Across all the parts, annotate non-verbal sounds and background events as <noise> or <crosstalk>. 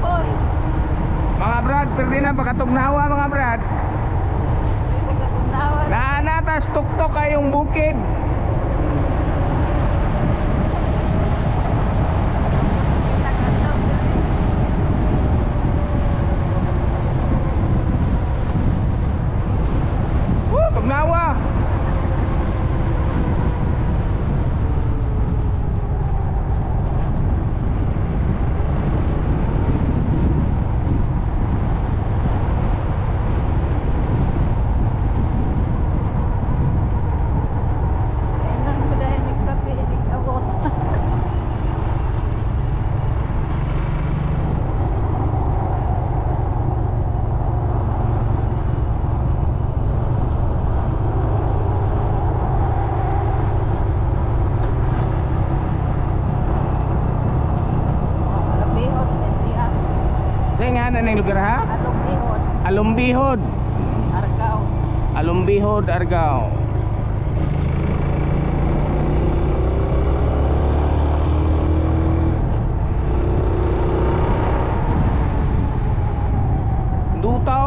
boy. <laughs> mga brad, pwede na pakatugnawa mga brad. Naanatas tuktok kayong bukid. Say nga na ng lugar ha? Along bihot, Alumbihod. Argao. Alumbihod, Argao. Duta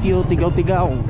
Tokyo, tigaw-tigaw.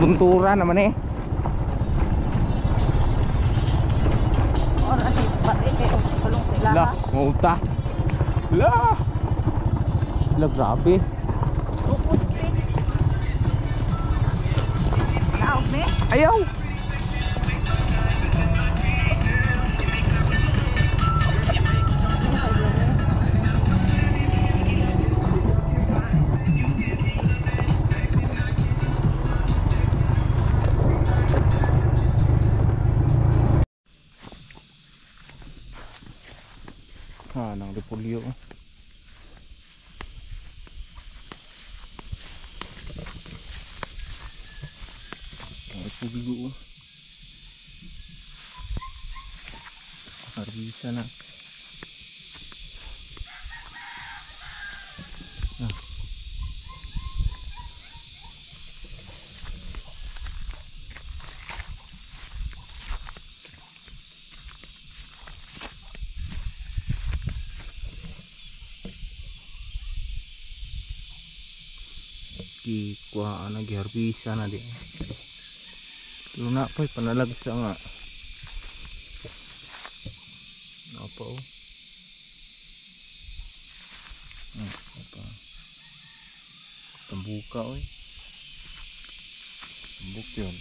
Buntura naman eh. Oras eh, pati kayo, tulong sila La, ha. multa. La. La, grabe. Eh. Ayaw. Repulyo. Repulyo. Arbisa na. gikuhaan na giharbisa na di luna ano pa panalagsa nga napa o hmm, ano napa tambuka o tambuk yun.